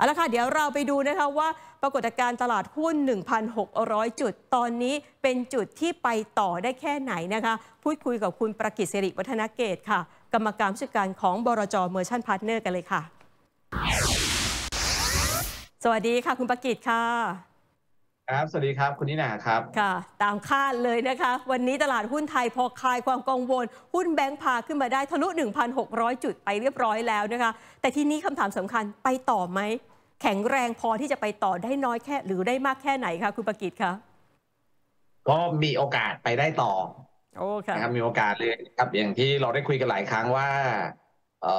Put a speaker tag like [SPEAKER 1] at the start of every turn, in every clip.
[SPEAKER 1] เอาละค่ะ เดี๋ยวเราไปดูนะคะว่าปรากฏการณ์ตลาดหุ้น 1,600 จุด ตอนนี้เป็นจุดที่ไปต่อได้แค่ไหนนะคะ พูดคุยกับคุณประกิตสิริวัฒนเกตุค่ะ กรรมการผู้จัดการของบลจ. Merchant Partners กันเลยค่ะ สวัสดีค่ะ คุณประกิตค่ะ
[SPEAKER 2] ครับ สวัสดีครับคุณนิน่าครับ
[SPEAKER 1] ค่ะ ตามคาดเลยนะคะ วันนี้ตลาดหุ้นไทยพอคลายความกังวล หุ้นแบงค์พาขึ้นมาได้ทะลุ 1,600 จุดไปเรียบร้อยแล้วนะคะ แต่ทีนี้คำถามสำคัญไปต่อไหม แข็งแรงพอที่จะไปต่อได้น้อยแค่ หรือได้มากแค่ไหนคะคุณประกิตคะ
[SPEAKER 2] ก็มีโอกาสไปได้ต่อ
[SPEAKER 1] โอ้ค่ะ
[SPEAKER 2] นะครับมีโอกาสเลยครับอย่างที่เราได้คุยกันหลายครั้งว่าเอ่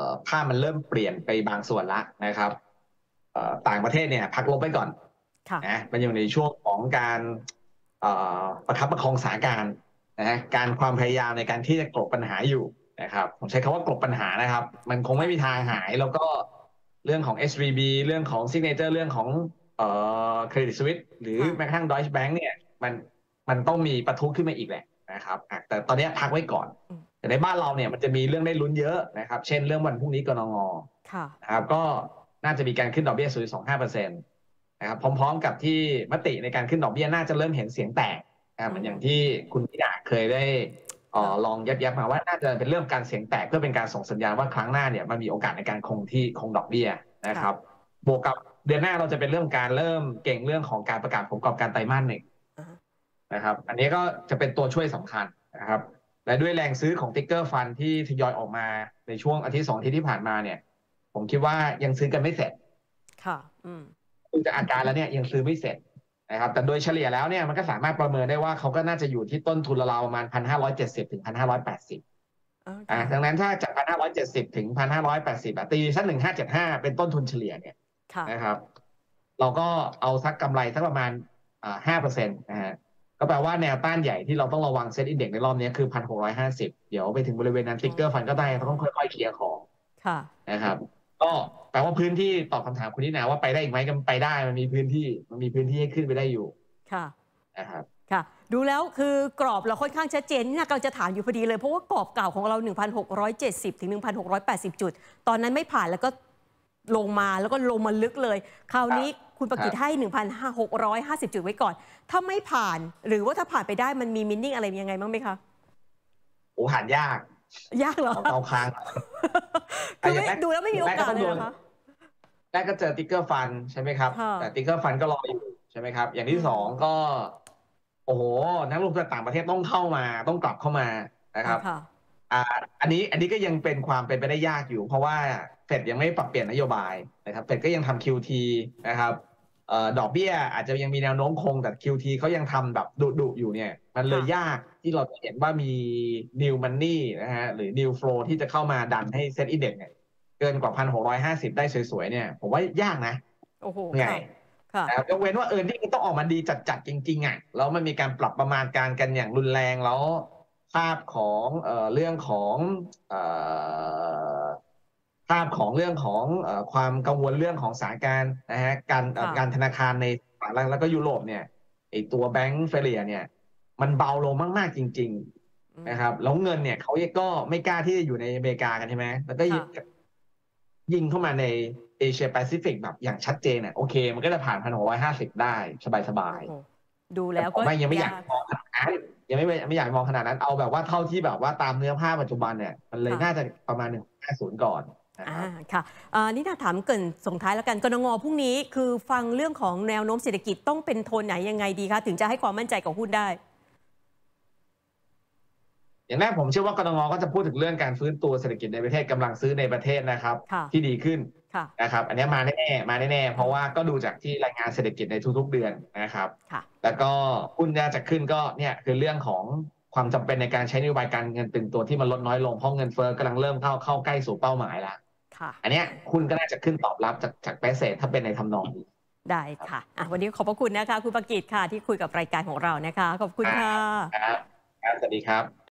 [SPEAKER 2] อภาพมันเริ่มเปลี่ยนไปบางส่วนละนะครับเอ่อต่างประเทศเนี่ยพักลบไปก่อน
[SPEAKER 1] ค่ะ
[SPEAKER 2] นะมันอยู่ในช่วงของการเอ่อประคับประคองสถานการณ์นะการความพยายามในการที่จะกลบปัญหาอยู่นะครับ ผมใช้คำว่ากลบปัญหานะครับ มันคงไม่มีทางหายแล้วก็ เรื่องของ SVB เรื่องของ Signature เรื่องของเอ่อ Credit Suisse หรือ
[SPEAKER 1] ค่ะ
[SPEAKER 2] แม้กระทั่ง Deutsche Bank เนี่ยมันมันต้องมีประทุขึ้นมาอีกแหละนะครับอะแต่ตอนเนี้ยพักไว้ก่อน
[SPEAKER 1] อืม
[SPEAKER 2] แต่ในบ้านเราเนี่ยมันจะมีเรื่องได้ลุ้นเยอะนะครับ เช่นเรื่องวันพรุ่งนี้กรงง
[SPEAKER 1] ค่ะ
[SPEAKER 2] นะครับก็น่าจะมีการขึ้นดอกเบี้ย0.25%นะครับพร้อมๆกับที่มติในการขึ้นดอกเบี้ยน่าจะเริ่มเห็นเสียงแตกนะครับเหมือนอย่างที่คุณพิดาเคยได้เอ่อ ลองยับยับๆมาว่าน่าจะเป็นเรื่องการเสียงแตกเพื่อเป็นการส่งสัญญาณว่าครั้งหน้าเนี่ยมันมีโอกาสในการคงที่คงดอกเบี้ยนะครับบวกกับเดือนหน้าเราจะเป็นเรื่องการเริ่มเก่งเรื่องของการประกาศผลประกอบการไตรมาสหนึ่ง
[SPEAKER 1] อ่าฮะ
[SPEAKER 2] นะครับ อันนี้ก็จะเป็นตัวช่วยสำคัญนะครับ และด้วยแรงซื้อของติ๊กเกอร์ฟันที่ทยอยออกมาในช่วงอาทิตย์สองอาทิตย์ที่ผ่านมาเนี่ย ผมคิดว่ายังซื้อกันไม่เสร็จ
[SPEAKER 1] ค่ะ อืม
[SPEAKER 2] ดูจากอาการแล้วเนี่ยยังซื้อไม่เสร็จ นะครับแต่โดยเฉลี่ยแล้วเนี่ยมันก็สามารถประเมินได้ว่าเขาก็น่าจะอยู่ที่ต้นทุนราวๆประมาณพันห้าร้อยเจ็ดสิบถึงพันห้าร้อยแปดสิบ
[SPEAKER 1] โอเค
[SPEAKER 2] อ่าดังนั้นถ้าจากพันห้าร้อยเจ็ดสิบถึงพันห้าร้อยแปดสิบตีสักหนึ่งห้าเจ็ดห้าเป็นต้นทุนเฉลี่ยเนี่ย
[SPEAKER 1] ค่ะ
[SPEAKER 2] นะครับ เราก็เอาสักกำไรสักประมาณอ่าห้าเปอร์เซ็นต์นะฮะก็แปลว่าแนวต้านใหญ่ที่เราต้องระวัง SET Index ในรอบนี้คือพันหกร้อยห้าสิบเดี๋ยวไปถึงบริเวณนั้น trigger fund ก็ได้ต้องค่อยๆเคลียร์ของ
[SPEAKER 1] ค่ะ
[SPEAKER 2] นะครับ ก็ แปลว่าพื้นที่ตอบคำถามคุณนินาว่าไปได้อีกไหมก็ไปได้มันมีพื้นที่มันมีพื้นที่ให้ขึ้นไปได้อยู่
[SPEAKER 1] ค่ะ
[SPEAKER 2] นะครับ
[SPEAKER 1] ค่ะ ดูแล้วคือกรอบเราค่อนข้างชัดเจนนี่นะกำลังจะถามอยู่พอดีเลย เพราะว่ากรอบเก่าของเรา 1,670 ถึง 1,680 จุด ตอนนั้นไม่ผ่านแล้วก็ลงมาแล้วก็ลงมาลึกเลย คราวนี้คุณประกิตให้ 1,650 จุดไว้ก่อน ถ้าไม่ผ่านหรือว่าถ้าผ่านไปได้มันมีมินนิ่งอะไรยังไงบ้างไหมคะ
[SPEAKER 2] โอ้ผ่านยาก
[SPEAKER 1] ยากเหรอ
[SPEAKER 2] เอาเอาค้าง
[SPEAKER 1] คือไม่
[SPEAKER 2] อย่างแรก
[SPEAKER 1] ดูแล้วไม่มีโอกาสเลยนะคะ
[SPEAKER 2] แรกก็เจอ trigger fund ใช่ไหมครับ
[SPEAKER 1] ค่ะ
[SPEAKER 2] แต่ trigger fund ก็รออยู่ใช่ไหมครับ อย่างที่สองก็ โอ้โห นักลงทุนจากต่างประเทศต้องเข้ามาต้องกลับเข้ามานะครับ
[SPEAKER 1] ค่ะ
[SPEAKER 2] อ่าอันนี้อันนี้ก็ยังเป็นความเป็นไปได้ยากอยู่ เพราะว่าเฟดยังไม่ปรับเปลี่ยนนโยบายนะครับเฟดก็ยังทำ QT นะครับเอ่อ ดอกเบี้ยอาจจะยังมีแนวโน้มคงแต่ QT เขายังทำแบบดุดุๆอยู่เนี่ย มันเลย
[SPEAKER 1] ค่ะ
[SPEAKER 2] ยากที่เราจะเห็นว่ามี new money นะฮะหรือ new flow ที่จะเข้ามาดันให้เซ็ตอินเด็กเนี่ยเกินกว่าพันหกร้อยห้าสิบได้สวยๆเนี่ย ผมว่ายากนะ
[SPEAKER 1] โอ้โห
[SPEAKER 2] เหนื่อย
[SPEAKER 1] ค่ะ
[SPEAKER 2] นะครับยกเว้นว่าเออนี่ต้องออกมาดีจัดๆจริงๆอะแล้วมันมีการปรับประมาณการกันอย่างรุนแรงแล้วภาพของเอ่อเรื่องของเอ่อ ภาพของเรื่องของเอ่อความกังวลเรื่องของสถานการณ์นะฮะการเอ่อ
[SPEAKER 1] ค่ะ
[SPEAKER 2] การธนาคารในสหรัฐแล้วก็ยุโรปเนี่ยไอตัวแบงก์เฟเลียเนี่ย มันเบาลงมาก ๆ จริง ๆ นะครับแล้วเงินเนี่ยเขาก็ไม่กล้าที่จะอยู่ในอเมริกากันใช่ไหมแล้วก็ยิง
[SPEAKER 1] ค่ะ
[SPEAKER 2] ยิงเข้ามาในเอเชียแปซิฟิกแบบอย่างชัดเจนอะโอเค มันก็จะผ่านพันหกร้อยห้าสิบได้สบาย
[SPEAKER 1] โอ้โหดู
[SPEAKER 2] ๆ
[SPEAKER 1] แล้ว
[SPEAKER 2] ต่
[SPEAKER 1] ก็
[SPEAKER 2] ผมว่ายังไม่อยากมองขนาดนั้นยังไม่ไม่อยากมองขนาดนั้นเอาแบบว่าเท่าที่แบบว่าตามเนื้อผ้าปัจจุบันเนี่ย มันเลย
[SPEAKER 1] ค่ะ
[SPEAKER 2] น่าจะประมาณหนึ่งห้าศูนย์ก่อนนะค
[SPEAKER 1] อ่า
[SPEAKER 2] รับ
[SPEAKER 1] ค่ะอ่านี่ถ้าถามเกรินส่งท้ายแล้วกันกรงงพรุ่งนี้คือฟังเรื่องของแนวโน้มเศรษฐกิจต้องเป็นโทนไหนยังไงดีคะถึงจะให้ความมั่นใจกับหุ้นได้
[SPEAKER 2] อย่างแรกผมเชื่อว่ากรงงก็จะพูดถึงเรื่องการฟื้นตัวเศรษฐกิจในประเทศกำลังซื้อในประเทศนะครับ
[SPEAKER 1] ค่ะ
[SPEAKER 2] ที่ดีขึ้น
[SPEAKER 1] ค่ะ
[SPEAKER 2] นะครับอันนี้มาแน่ๆมาแน่ๆเพราะว่าก็ดูจากที่รายงานเศรษฐกิจในทุกๆเดือนนะครับ
[SPEAKER 1] ค่ะ
[SPEAKER 2] แล้วก็หุ้นน่าจะขึ้นก็เนี่ยคือเรื่องของ ความจำเป็นในการใช้นโยบายการเงินตึงตัวที่มันลดน้อยลงเพราะเงินเฟ้อกำลังเริ่มเข้าเข้าใกล้สู่เป้าหมายแล้ว
[SPEAKER 1] ค่ะ
[SPEAKER 2] อันเนี้ยหุ้นก็น่าจะขึ้นตอบรับจากจากแปเซถ้าเป็นในทำนองนี้
[SPEAKER 1] ได้ค่ะอะวันนี้ขอบพระคุณนะคะ คุณประกิตค่ะที่คุยกับรายการของเรานะคะ ขอบคุณค่ะ
[SPEAKER 2] ครับครับสวัสดีครับ